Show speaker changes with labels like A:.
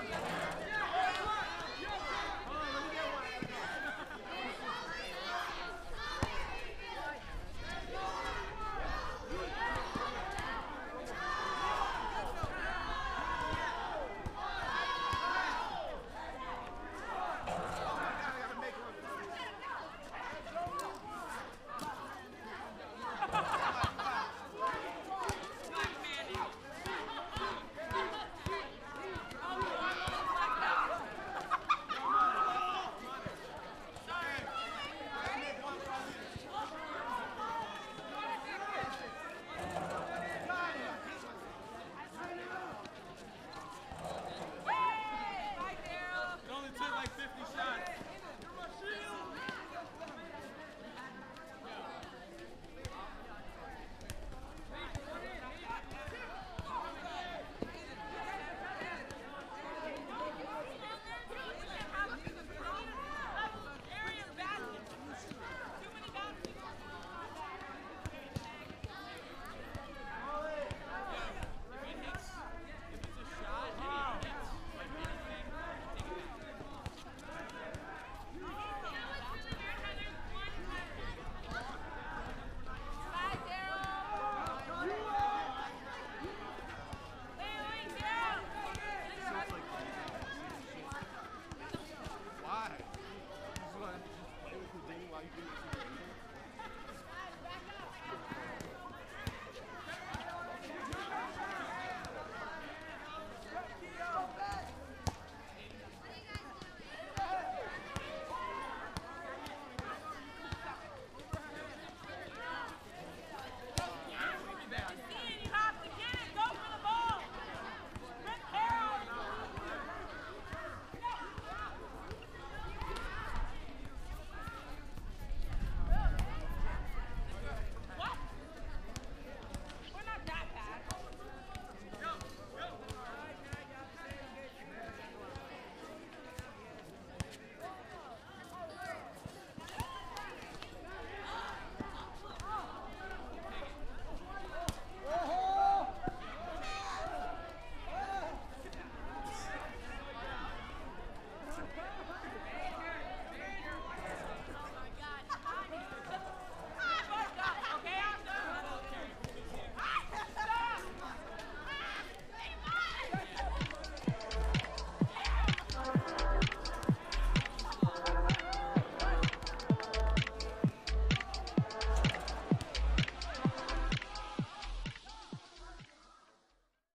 A: Amen. Doing this.